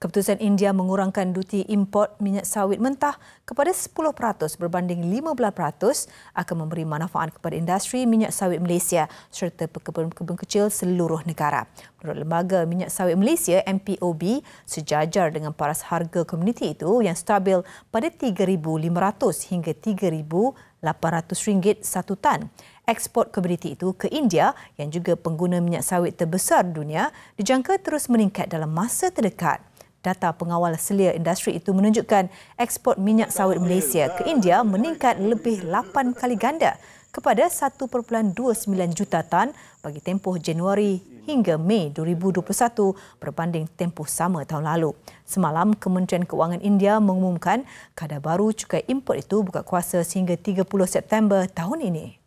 Keputusan India mengurangkan duti import minyak sawit mentah kepada 10% berbanding 15% akan memberi manfaat kepada industri minyak sawit Malaysia serta pekebun-pekebun kecil seluruh negara. Menurut Lembaga Minyak Sawit Malaysia MPOB, sejajar dengan paras harga komuniti itu yang stabil pada RM3,500 hingga RM3,800 satu tan. Ekspor komuniti itu ke India yang juga pengguna minyak sawit terbesar dunia dijangka terus meningkat dalam masa terdekat. Data pengawal selia industri itu menunjukkan ekspor minyak sawit Malaysia ke India meningkat lebih 8 kali ganda kepada 1.29 juta tan bagi tempoh Januari hingga Mei 2021 berbanding tempoh sama tahun lalu. Semalam, Kementerian Keuangan India mengumumkan kadar baru cukai import itu buka kuasa sehingga 30 September tahun ini.